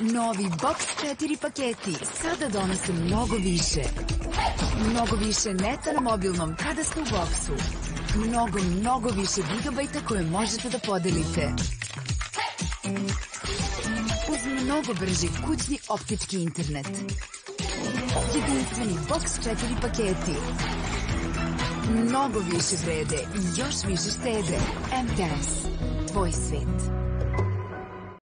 novi Box 4 paketi sada donose mnogo više. Mnogo više neta na mobilnom kada ste u boksu. Mnogo, mnogo više gigabajta koje možete da podelite. Uz mnogo brži kućni optički internet. Jedinstveni Box 4 paketi. Mnogo više vrede i još više štede. MTS. Tvoj svet.